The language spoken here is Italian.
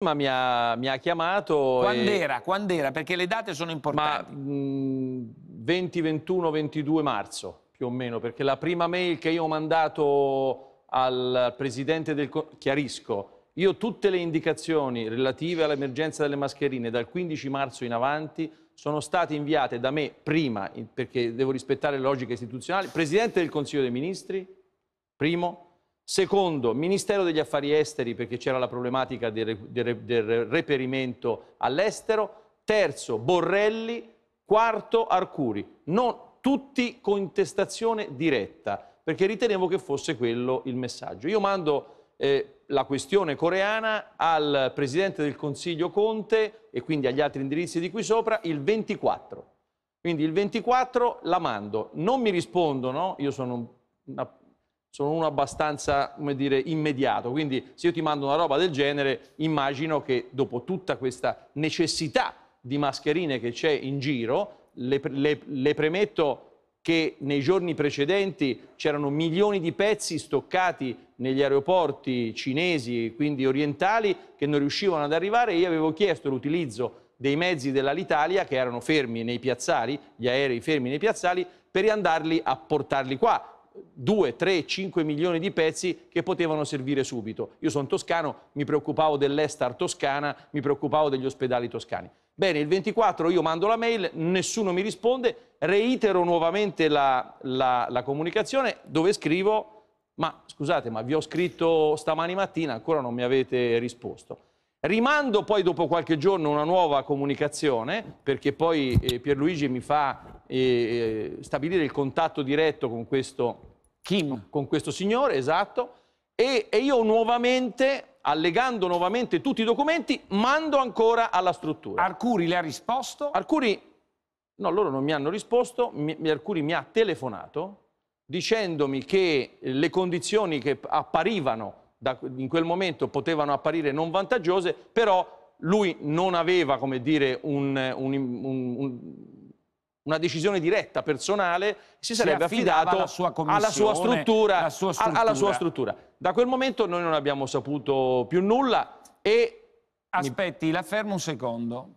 Ma mi ha, mi ha chiamato. Quando e... era? Quando era? Perché le date sono Ma importanti. mh, 20, 21, 22 marzo più o meno, perché la prima mail che io ho mandato al presidente del co- chiarisco, io tutte le indicazioni relative all'emergenza delle mascherine dal 15 marzo in avanti sono state inviate da me prima, perché devo rispettare le logiche istituzionali, presidente del Consiglio dei Ministri, primo, Secondo, Ministero degli Affari Esteri perché c'era la problematica del, del del reperimento all'estero. Terzo, Borrelli. Quarto, Arcuri. Non tutti con intestazione diretta perché ritenevo che fosse quello il messaggio. Io mando eh, la questione coreana al Presidente del Consiglio Conte e quindi agli altri indirizzi di qui sopra il 24. Quindi il 24 la mando, non mi rispondono, io sono una sono uno abbastanza, come dire, immediato. Quindi se io ti mando una roba del genere, immagino che dopo tutta questa necessità di mascherine che c'è in giro, le, le- le premetto che nei giorni precedenti c'erano milioni di pezzi stoccati negli aeroporti cinesi, quindi orientali, che non riuscivano ad arrivare e io avevo chiesto l'utilizzo dei mezzi dell'Alitalia che erano fermi nei piazzali, gli aerei fermi nei piazzali, per riandarli a portarli qua. 2, 3, 5 milioni di pezzi che potevano servire subito. Io sono toscano, mi preoccupavo dell'Estar toscana, mi preoccupavo degli ospedali toscani. Bene, il 24 io mando la mail, nessuno mi risponde, reitero nuovamente la, la- la comunicazione dove scrivo, ma scusate, ma vi ho scritto stamani mattina, ancora non mi avete risposto. Rimando poi dopo qualche giorno una nuova comunicazione, perché poi eh, Pierluigi mi fa eh, stabilire il contatto diretto con questo, Kim. con questo signore, esatto, e, e io nuovamente, allegando nuovamente tutti i documenti, mando ancora alla struttura. Arcuri le ha risposto? Arcuri, no, loro non mi hanno risposto, mi, Arcuri mi ha telefonato dicendomi che le condizioni che apparivano da- in quel momento potevano apparire non vantaggiose, però lui non aveva, come dire, un- un- un- un- una decisione diretta, personale, si sarebbe affidava affidato alla sua alla sua struttura, alla sua a- alla sua struttura. struttura. Da quel momento noi non abbiamo saputo più nulla e Aspetti, la fermo un secondo.